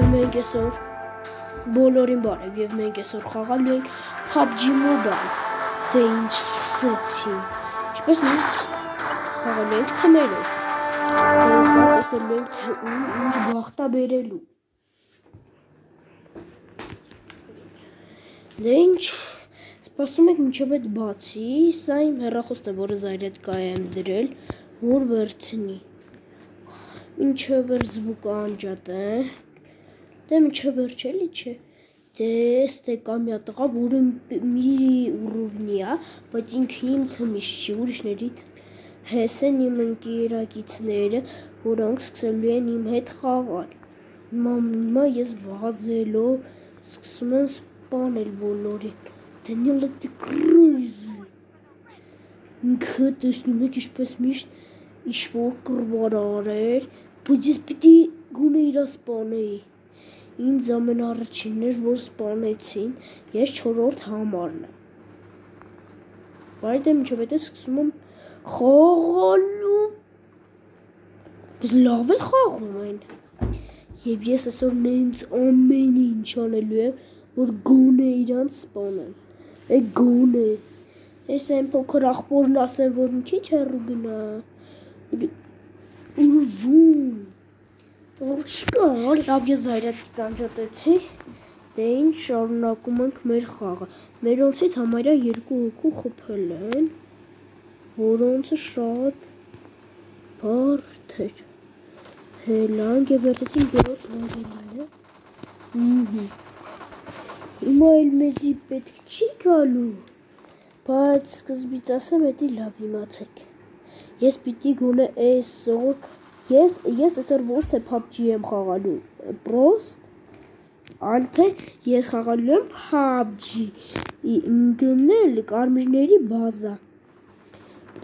եւ մենք այսօր բոլորին բարև եւ մենք այսօր խաղալու ենք PUBG Mobile։ Դե ինչ սկսեցին։ Ինչպես մենք խաղալու ենք թմերով։ Հեսա տեսնելու ենք թե ում ինչ բախտա բերելու։ Դե ինչ սպասում ենք մինչև այդ բացի, սա իմ հեռախոսն է, որը զայրետ կա եմ դրել, որ վերցնի։ Ինչը վեր զվուկը անջատ է, Դե միջը վերջ էլի չէ։ Դե ստե կա մի տղա, որը մի ուռովնի է, բայց ինքը իմ թմիշ չի, ուրիշների հես են իմ ընկերակիցները, որոնք սկսելու են իմ հետ խաղալ։ Մամա ես վազելով սկսում եմ սպանել բոլորին։ Դենիելը դկրույզը։ Ինքը տեսնում եք ինչպես միշտ ինչ-որ կրվարար էր, բայց ես պիտի գոնե իրա սպանեի ինձ ամենաառաջինն որ սպանեցին, ես 4-րդ համարն եմ։ Բայց դե այդ սկսում եմ խաղալու։ Բայց լավ էլ խաղում են։ Եվ ես այսօր նենց ամեն ինչ անելու եմ, որ գոնե իրանց սպանեմ։ Է գոնե։ Ես այն փոքր աղբորն ասեմ, որ մի քիչ հեռու գնա։ Ուրվում Չկա, լավ ես զայրատից անջատեցի, դե ինչ շարունակում ենք մեր խաղը։ Մերոնցից համարյա երկու հոգու խփել են, որոնցը շատ բարդ էր։ Հելանք է վերցեցին երորդ լավելները։ Հիմա էլ մեզի պետք չի գալու, բայց սկզբից ասեմ, էդի լավ իմացեք։ Ես պիտի գոնե այս սողոք Ես ես այսօր ոչ թե PUBG եմ խաղալու, պրոստ այլ թե ես խաղալու եմ PUBG գնել կարմիրների բազա։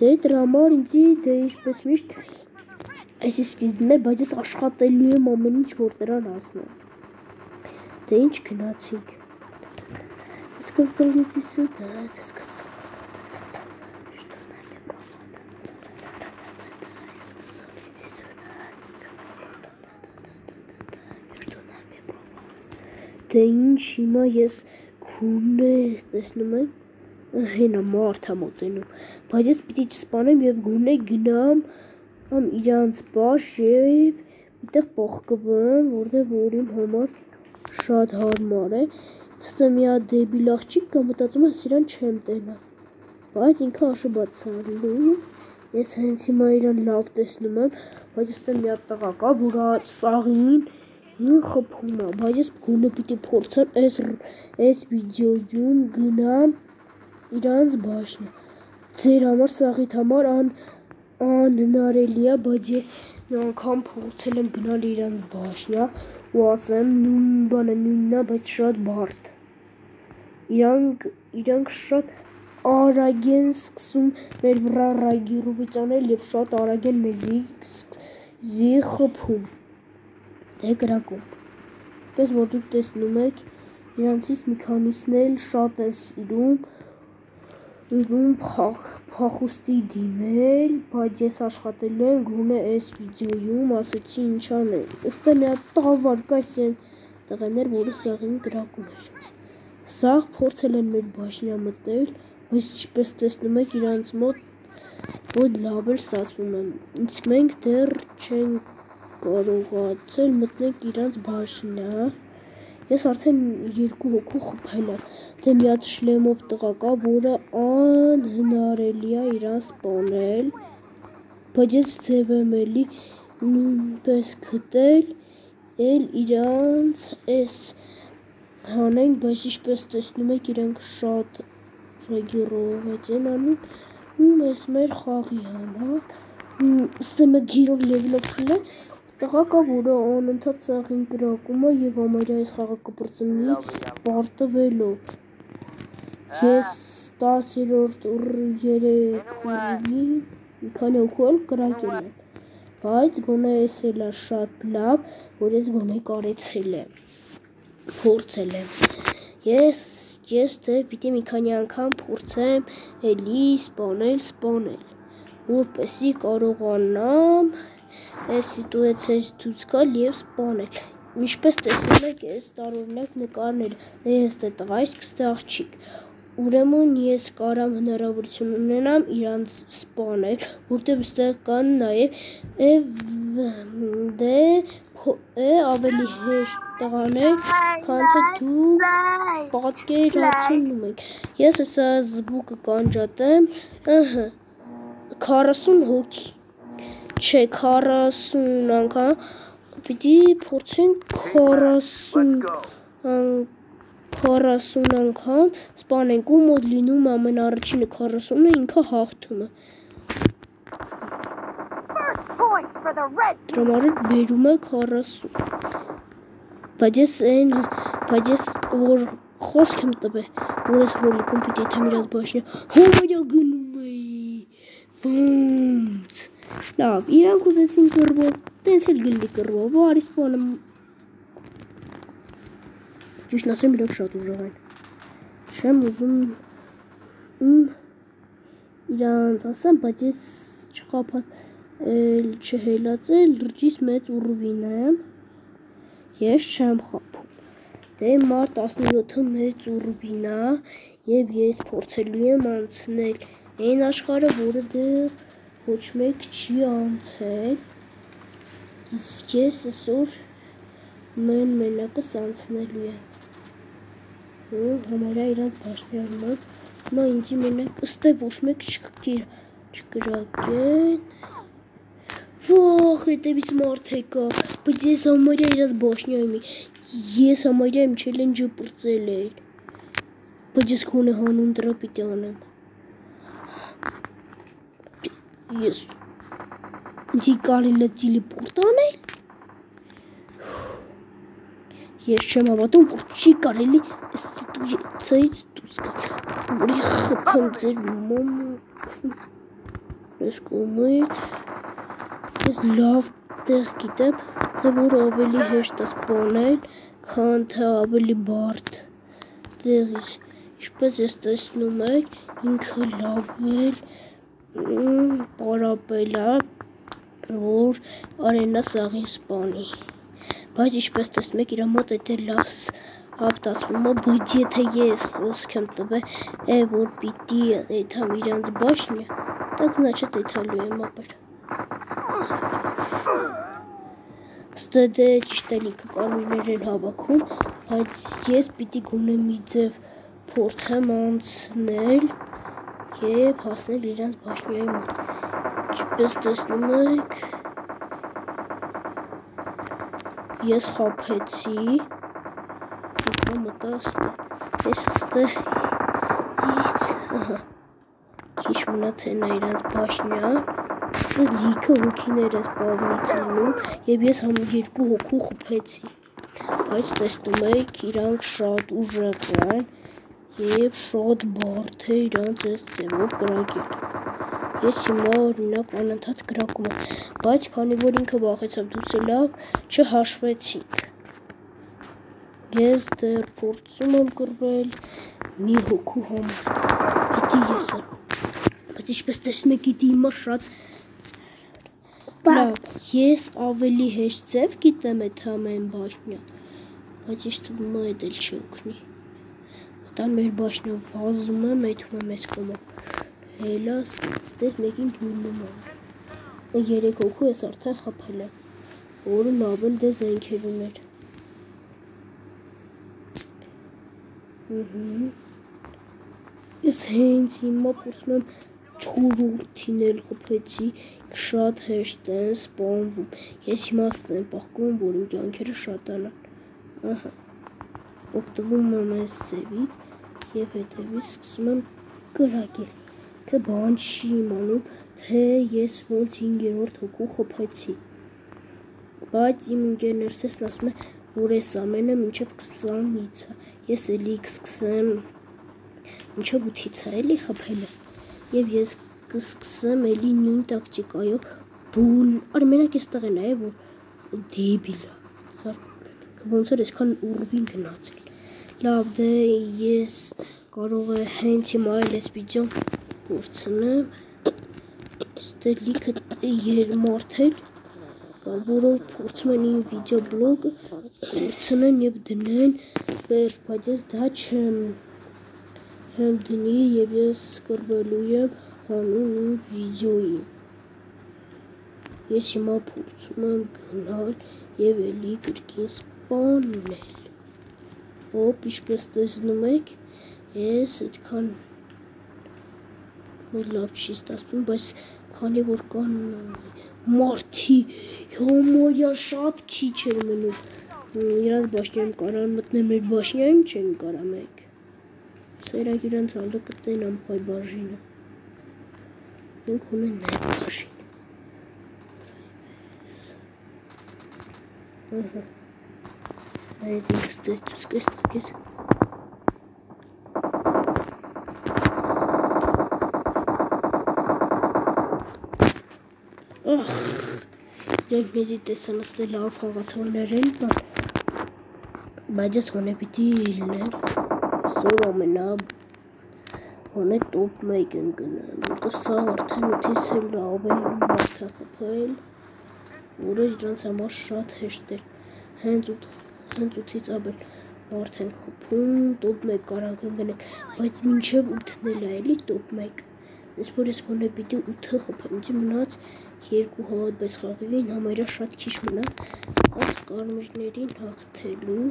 Դե դրա համար ինձ դե ինչպես միշտ այսի սկիզբն է, բայց ես աշխատելու եմ ամեն ինչ որ դրան հասնեմ։ Դե ինչ գնացինք։ Сказали, иди сюда, это сказал. Դե ինչ հիմա ես քունը տեսնում եմ հենա մարդ է մոտենում բայց ես պիտի չսպանեմ եւ գոնե գնամ ամ իրանց բաշ եւ այդտեղ փոխկվեմ որտեղ որ իմ համար շատ հարմար է ստե մի հատ դեբիլ աղջիկ կա մտածում եմ իրան չեմ տենա բայց ինքը աշբացալու ես հենց հիմա իրան լավ տեսնում եմ բայց ստե մի հատ տղա կա որ սաղին Ին խփում է, բայց ես գոնե պիտի փորձեմ այս այս վիդեոյում գնամ իրանց բաշնը։ Ձեր համար սաղիթ համար ան անհնարելի է, բայց ես մի անգամ փորձել եմ գնալ իրանց բաշնա ու ասեմ նույն բանը նույնն է, բայց շատ բարդ։ Իրանք իրանք շատ արագ են սկսում մեր վրա ռագիրուբից անել եւ շատ արագ են մեզի զի խփում թե գրակում։ Պես որ դուք տեսնում եք, իրանցից մի քանիսն էլ շատ են սիրում իրում փախուստի դիմել, բայց ես աշխատել եմ գոնե այս վիդեոյում ասեցի ինչ անել։ Ըստ մի հատ տավար կայս են տղաներ, որը սաղին գրակում էր։ Սաղ փորձել են մեր բաշնյա մտնել, բայց ինչպես տեսնում եք իրանց մոտ որ լավ էլ ստացվում են։ Իսկ մենք դեռ չենք կարողացել մտնել իրանց բաժնա։ Ես արդեն երկու հոգու խփել եմ։ Դե մի հատ շլեմով տղա կա, որը անհնարելի է իրան սպանել։ Բայց ես ձև եմ էլի նույնպես գտել, էլ իրանց էս հանենք, բայց ինչպես տեսնում եք, իրանք շատ ռեգիրով են անում, ու ես մեր խաղի համար, ստե մեկ գիրով լևելով խլել, Տղա կա, որը անընդհատ սաղին կրակում է և համարյա այս խաղը կպրծնի պարտվելով։ Ես 10-րդ երեկույթի մի քանի հոգու էլ կրակել եմ, բայց գոնե էս էլ է շատ լավ, որ ես գոնե կարեցել եմ, փորձել եմ։ Ես ես դե պիտի մի քանի անգամ փորձեմ էլի սպանել, սպանել, որպեսի կարողանամ այս սիտուացիայից դուրս գալ եւ սպանել։ Ինչպես տեսնում եք, այս տարօրինակ նկարները, դե ես դե տղա, իսկ ստե աղջիկ։ Ուրեմն ես կարամ հնարավորություն ունենամ իրանց սպանել, որտեղ ստեղ կան նաև դե է ավելի հեշտ տղաներ, քան թե դու պատկերացնում եք։ Ես հեսա զբուկը կանջատեմ, ըհը 40 հոգի չէ 40 անգամ պիտի փորձենք 40 40 անգամ սպանենք ու մոտ լինում ամենառաջինը 40-ը ինքը հաղթում է։ Դրամարը բերում է 40։ Բայց ես այն, բայց ես որ խոսք եմ տվել, որ ես ռոլիկում պիտի թեմ իրաց բաշնյա, հոմայա գնում էի։ Ոնց։ Լավ, իրանք ուզեցին կռվով, տենց էլ գլի կռվով, բարի սպանը Ճիշտ ասեմ, իրանք շատ ուժեղ են։ Չեմ ուզում իրանց ասեմ, բայց ես չխափած չհելացել լրջից մեծ ուռվին եմ։ Ես չեմ խափում։ Դե մար 17-ը մեծ ուռվին է, եւ ես փորձելու եմ անցնել այն աշխարհը, որը դեռ ոչ մեկ չի անցել։ Իսկ ես այսօր մեն մենակս անցնելու եմ համարյա իրանց բաշնյանը հիմա ինձի մենակ ըստե ոչ մեկ չկրակեն Վախ, հետևից մարդ եկա, բայց ես համարյա իրանց բաշնյայում ես համարյա իմ չելենջը պրծել էի բայց ես քոնը հանուն դրա պիտի անեմ ես ինձի կարիլ է տիլիպորտ անել Ես չեմ հավատում, որ չի կարելի սից դուրս գալ։ Որի խփեմ ձեր մամը։ Ես կոմից։ Ես լավ տեղ գիտեմ, թե որ ավելի հեշտ է սպանել, քան թե ավելի բարդ տեղից։ Ինչպես ես տեսնում եք, ինքը լավ էլ պարապելա, որ արենասաղին սպանի։ Բայց ինչպես տեսնում եք, իր մոտ է դե լավ հապտացվում է, բայց եթե ես խոսք եմ տվել, է որ պիտի եթամ իրանց բաշնի, տակ նա չէ եթալու եմ ապեր։ Ստե դե ճիշտ է լիքը կանույներ են հավաքում, բայց ես պիտի գոնե մի ձև փորձեմ անցնել եւ հասնել իրանց բաշնյայի մոտ։ Ինչպես տեսնում եք, ես խափեցի ու մտա ստե ես ստե ահա քիչ մնաց նա իրանց բաշնյա լիքը հոգիներ է սպավնիցանում եւ ես համ երկու հոգու խփեցի բայց տեսնում եք իրանք շատ ուժեղ են եւ շատ բարդ է իրանց այս ձևով կրակել ես հիմա օրինակ անընդհատ կրակում եմ բայց քանի որ ինքը վախեցավ դուրս լավ չհաշվեցինք։ Ես դեռ փորձում եմ կռվել մի հոգու համար։ Պիտի ես եմ։ Բայց ինչպես տեսնում եք, գիտի հիմա շատ Լավ, ես ավելի հեշտ ձև գիտեմ այդ ամեն բաշնյա, բայց ինչ թվում է դա չի օգնի։ Տան մեր բաշնյա վազում է, մեթում է մեզ կոմը։ Հելաս, ստեղ մեկին գնում ենք երեք հոգու ես արդեն խփել եմ, որը նավել դե զենքեր ուներ։ Ես հենց հիմա փորձում եմ չորրորդին էլ խփեցի, շատ հեշտ են սպանվում։ Ես հիմա ստեմ պահքում, որ իմ կյանքերը շատանան։ Ահա։ Օգտվում եմ այս ծևից եւ հետևից սկսում եմ կրակել։ Թե բան չի իմանում, թե ես ոնց 5-րդ հոգու խփեցի։ Բայց իմ ընկերներս ասում են, որ այս ամենը մինչև 20-ից է։ Ես էլի կսկսեմ մինչև 8-ից է էլի խփելը։ Եվ ես կսկսեմ էլի նույն տակտիկայով բուլ, արի մենակ էստեղ է նայե որ դեբիլ է։ Սա ոնց էր այսքան ուրվին գնացել։ Լավ, դե ես կարող է հենց հիմա այլ էս վիդեոն փորձնեմ ստե լիքը երմարթել որոնք փորձում են իմ վիդեո բլոգը կորցնեն եւ դնեն վեր, բայց ես դա չեմ հեմ դնի եւ ես կռվելու եմ հանուն իմ վիդեոյի։ Ես հիմա փորձում եմ գնալ եւ էլի կրկին սպանել։ Հոպ, ինչպես տեսնում եք, ես այդքան լավ չի ստացվում, բայց քանի որ կան մարդի, հոմոյա շատ քիչ էր մնում։ Իրանց բաշնյայում կարան մտնել, մեր բաշնյայում չեն կարա մեկ։ Սերակ իրանց ալը կտեն ամպայ բաժինը։ Ինք ունեն նաև բաժին։ Ահա։ Այդ ինքս տեսուց կես տակես։ Իրենք մեզի տեսան ըստե լավ խաղացողներ են, բայց ես հոնե պիտի լինեմ սոր ամենա հոնե տոպ 1 ընկնեմ, որտեղ սա արդեն 8-ից էլ ավելի մարդ է խփել, որը իրանց հենց 8-ից ավել մարդ ենք խփում, top 1 կարող են գնանք, բայց մինչև 8-ն էլ էլի top 1։ Ես որ ես գոնե պիտի 8-ը խփեմ, դի մնաց երկու հատ պես խաղին, համերա շատ քիչ մնաց, բայց կարմիրներին հաղթելու։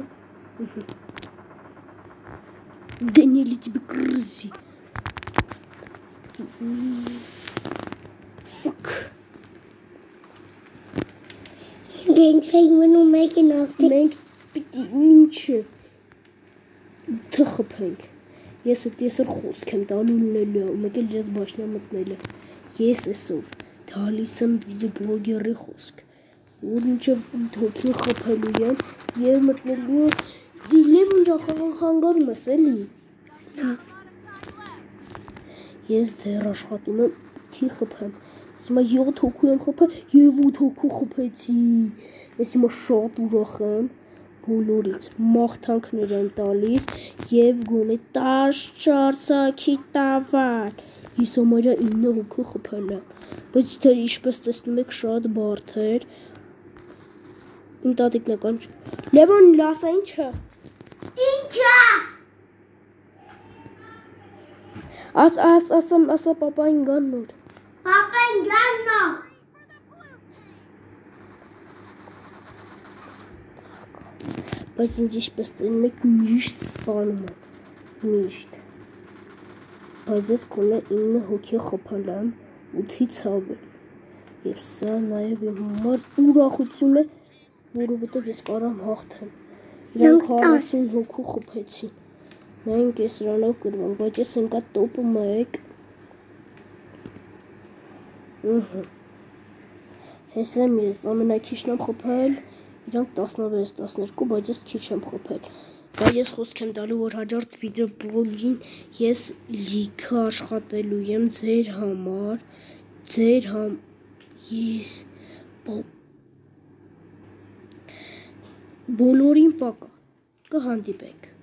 Դենիելից բկրզի։ Ֆուկ։ դե Գենքսային մնում եկին հաղթել։ Մենք պիտի ինչը թխփենք։ Ես այդ այսօր խոսք եմ տանում լինելու, մեկ էլ ես բաշնա մտնելը։ Ես այսօր տալիս եմ վիդեոբլոգերի խոսք, որ մինչև հոգի խփելու եմ եւ մտնելու դիլիվ ընջախաղանքանգարում ես էլի։ Ես դեռ աշխատում եմ թի խփեմ։ Հիմա 7 հոգու եմ խփել եւ 8 հոգու խփեցի։ Ես հիմա շատ ուրախ եմ բոլորից մաղթանքներ եմ տալիս եւ գոնե 14 հոգի տավար։ Ես ամառա 9 հոգու խփել եմ, բայց դա ինչպես տեսնում եք շատ բարդ էր։ Իմ տատիկն է կանչ։ Լևոն լասա ինչը։ Ինչա։ Աս աս ասամ ասա պապային գան նոր։ Պապան գաննո։ բայց ինձ ինչպես տենում եք միշտ սպանում եմ, միշտ։ Բայց ես կոնե 9 հոգի խփել եմ 8-ից ավել։ Եվ սա նաև իմ համար ուրախություն է, որովհետև ես կարամ հաղթեմ։ Իրանք 40 հոգու խփեցին։ Մենք ես նրանով կրվանք, բայց ես ընկա տոպը 1։ Ահա։ Հեսեմ ես ամենակիչն եմ խփել իրանք 16-12, բայց ես քիչ եմ խփել։ Բայց ես խոսք եմ տալու, որ հաջորդ վիդեո բլոգին ես լիքը աշխատելու եմ ձեր համար, ձեր համ ես բոլորին պակա կհանդիպենք